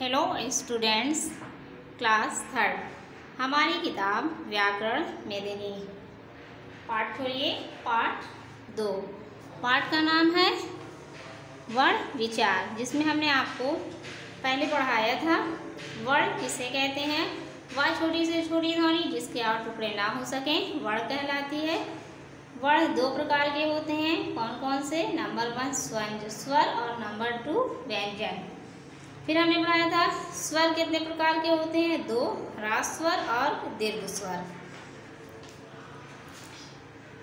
Hello students class third हमारी किताब व्याकरण मेदिनी पाठ खोलिए। पाठ दो। पाठ का नाम है वर्ण विचार, जिसमें हमने आपको पहले पढ़ाया था। वर्ण किसे कहते हैं? वह छोटी से छोटी ध्वनि जिसके और टुकड़े ना हो सकें, वर्ण कहलाती है। वर्ण दो प्रकार के होते हैं। कौन कौन से? नंबर वन स्वर स्वर, और नंबर टू व्यंजन। फिर हमने पढ़ाया था, स्वर कितने प्रकार के होते हैं? दो रास स्वर और दीर्घ स्वर।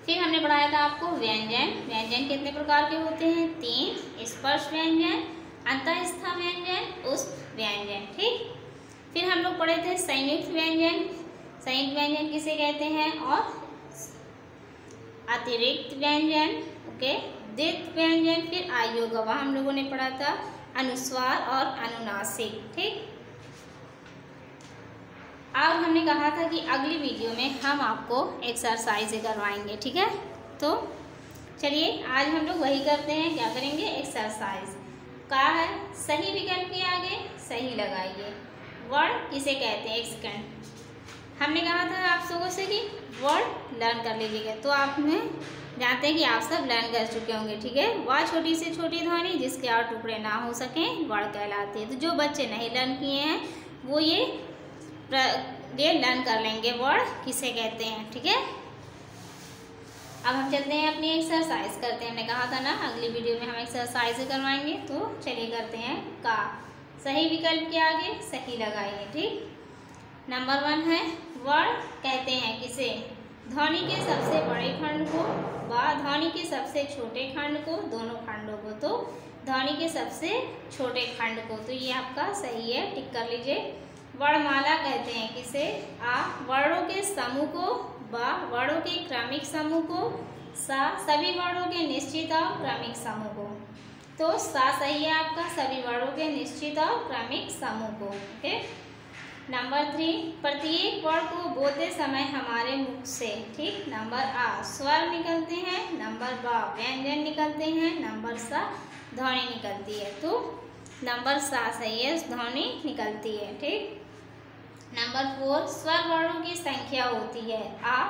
फिर हमने पढ़ाया था आपको व्यंजन। व्यंजन कितने प्रकार के होते हैं? तीन, स्पर्श व्यंजन, अंतस्था व्यंजन उस व्यंजन, ठीक? फिर हम लोग पढ़े थे संयुक्त व्यंजन। संयुक्त व्यंजन किसे कहते हैं? और अतिरिक्त व्यंजन, ओके? द्वित व्यंजन, फिर आयोग हम लोगों ने पढ़ा था अनुस्वार और अनुनासिक, ठीक? और हमने कहा था कि अगली वीडियो में हम आपको एक्सरसाइज करवाएँगे, ठीक है? तो चलिए, आज हम लोग वही करते हैं। क्या करेंगे? एक्सरसाइज कहा है, सही विकल्प के आगे, सही लगाइए। वर्ड किसे कहते हैं? एक सेकेंड हमने कहा था आप लोगों से कि वर्ड लर्न कर लीजिएगा। तो आप में जानते हैं कि आप सब लर्न कर चुके होंगे, ठीक है? वह छोटी से छोटी ध्वनि जिसके और टुकड़े ना हो सकें वर्ण कहलाती है। तो जो बच्चे नहीं लर्न किए हैं, वो ये ये लर्न कर लेंगे वर्ड किसे कहते हैं, ठीक है? अब हम चलते हैं अपनी एक्सरसाइज करते हैं। हमने कहा था ना, अगली वीडियो में हम एक्सरसाइज करवाएँगे तो चलिए करते हैं का। सही विकल्प के आगे सही लगाइए, ठीक? नंबर वन है वर्ड कहते हैं किसे? ध्वनि के सबसे बड़े खंड को व ध्वनि के सबसे छोटे खंड को, दोनों खंडों को। तो ध्वनि के सबसे छोटे खंड को तो ये आपका सही है, टिक कर लीजिए। वर्णमाला कहते हैं किसे? आ, वर्णों के समूह को, ब, वर्णों के क्रमिक समूह को, सा, सभी वर्णों के निश्चित और क्रमिक समूह को। तो सा सही है आपका, सभी वर्णों के निश्चित और क्रमिक समूह को, ओके? नंबर थ्री प्रत्येक वर्ण को बोलते समय हमारे मुख से, ठीक? नंबर आ, स्वर निकलते हैं नंबर ब, व्यंजन निकलते हैं नंबर सा, ध्वनि निकलती है। तो नंबर सा सही है ध्वनि निकलती है, ठीक? नंबर फोर स्वर वर्णों की संख्या होती है। आ,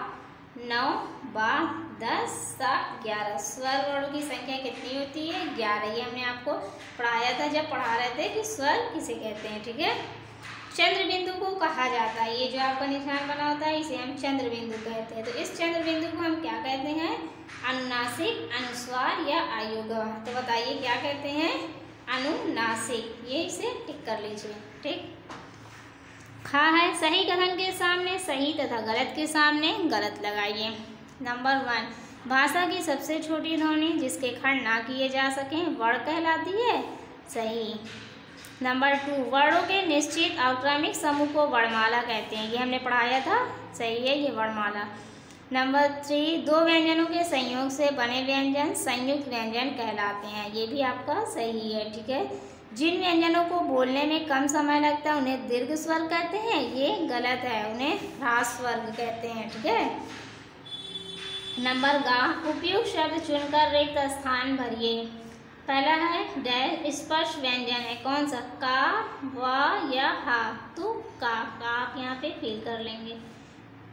नौ, बा, दस, सा, ग्यारह। स्वर वर्णों की संख्या कितनी होती है? ग्यारह। ये हमने आपको पढ़ाया था, जब पढ़ा रहे थे कि स्वर किसे कहते हैं, ठीक है? चंद्र बिंदु को कहा जाता है। ये जो आपका निशान बना होता है, इसे हम चंद्र बिंदु कहते हैं। तो इस चंद्र बिंदु को हम क्या कहते हैं? अनुनासिक, अनुस्वार या आयोग तो बताइए, क्या कहते हैं? अनुनासिक। ये इसे टिक कर लीजिए, ठीक? खा है, सही कथन के सामने, सही तथा गलत के सामने, गलत लगाइए। नंबर वन, भाषा की सबसे छोटी ध्वनि जिसके खंड ना किए जा सकें, वर्ण कहलाती है? सही। नंबर टू वर्णों के निश्चित अवक्रमिक समूह को वर्णमाला कहते हैं। ये हमने पढ़ाया था। सही है, ये वर्णमाला। नंबर थ्री दो व्यंजनों के संयोग से बने व्यंजन संयुक्त व्यंजन कहलाते हैं। ये भी आपका सही है, ठीक है? जिन व्यंजनों को बोलने में कम समय लगता है, उन्हें दीर्घ स्वर कहते हैं। ये गलत है, उन्हें ह्रास वर्ग कहते हैं, ठीक है? नंबर गा, उपयुक्त शब्द चुनकर रिक्त स्थान भरिए। पहला है डैश स्पर्श व्यंजन है। कौन सा? का, व, या, हा। तो का का आप यहाँ पे फिल कर लेंगे।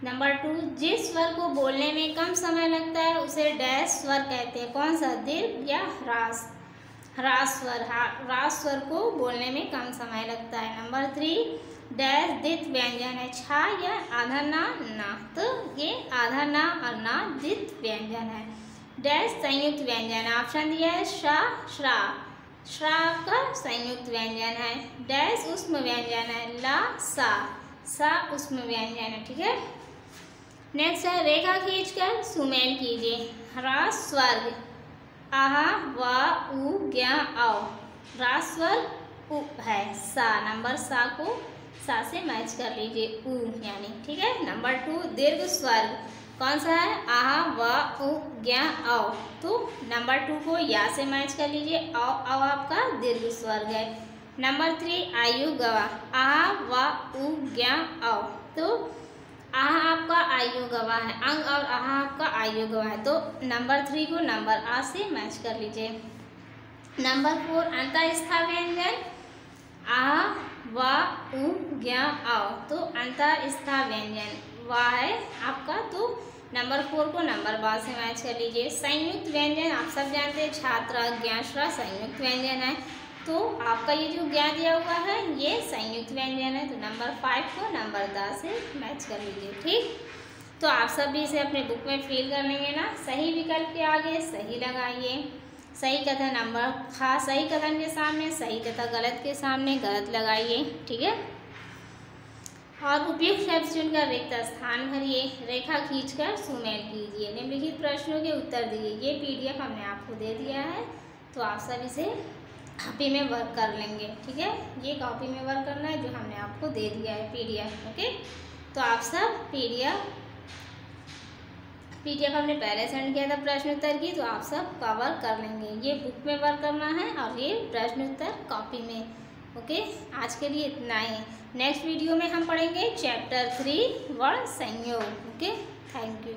नंबर टू जिस स्वर को बोलने में कम समय लगता है, उसे डैश स्वर कहते हैं। कौन सा? दीर्घ या ह्रास ह्रास स्वर ह्रास स्वर को बोलने में कम समय लगता है। नंबर थ्री डैश दित व्यंजन है। छा या आधा ना ना तो ये आधा ना और ना दित व्यंजन है। डैश संयुक्त व्यंजन ऑप्शन दिया है श्रा श्रा। श्रा का संयुक्त व्यंजन है। डैश उष्म व्यंजन है। ला, सा। सा उष्म व्यंजन है, ठीक है? नेक्स्ट है, रेखा खींचकर सुमेल कीजिए। ह्रास स्वर्ग। आहा, व, उ ज्ञा औ ह्रास स्वर्ग, उ है। सा, नंबर सा को सा से मैच कर लीजिए। उ, यानी, ठीक है? नंबर टू, दीर्घ स्वर्ग। कौन सा है? आहा व, उ, ज्ञा, औ। तो नंबर टू को या से मैच कर लीजिए। औ औ आपका दीर्घ स्वर्ग है। नंबर थ्री, आयु, गवा। आहा व, उ, ज्ञा, औ। तो आहा आपका आयु, गवा है। अंग और आहा आपका आयु, गवा है। तो नंबर थ्री को नंबर आ से मैच कर लीजिए। नंबर फोर अंतस्था व्यंजन आ ज्ञा आओ तो अंतर स्था व्यंजन वह है आपका तो नंबर फोर को नंबर बाद से मैच कर लीजिए। संयुक्त व्यंजन, आप सब जानते हैं, छात्र ज्ञाश्रा संयुक्त व्यंजन है। तो आपका ये जो ज्ञा दिया हुआ है, ये संयुक्त व्यंजन है। तो नंबर फाइव को नंबर दस से मैच कर लीजिए, ठीक? तो आप सब भी इसे अपने बुक में फिल कर लेंगे ना। सही विकल्प के आगे सही लगाइए। सही कथन नंबर खास सही कथन के सामने, सही तथा गलत के सामने गलत लगाइए, ठीक है? और उपयुक्त शब्द चुनकर रिक्त स्थान भरिए। रेखा खींचकर सुमेल कीजिए। निम्नलिखित प्रश्नों के उत्तर दीजिए ये पीडीएफ हमने आपको दे दिया है तो आप सब इसे कॉपी में वर्क कर लेंगे, ठीक है? ये कॉपी में वर्क करना है, जो हमने आपको दे दिया है पीडीएफ ओके तो आप सब पीडीएफ पीडीएफ हमने पहले सेंड किया था प्रश्न उत्तर की तो आप सब कवर कर लेंगे। ये बुक में वर्क करना है और ये प्रश्न उत्तर कॉपी में ओके? आज के लिए इतना ही। नेक्स्ट वीडियो में हम पढ़ेंगे चैप्टर थ्री, वर्ण संयोग। ओके? Thank you.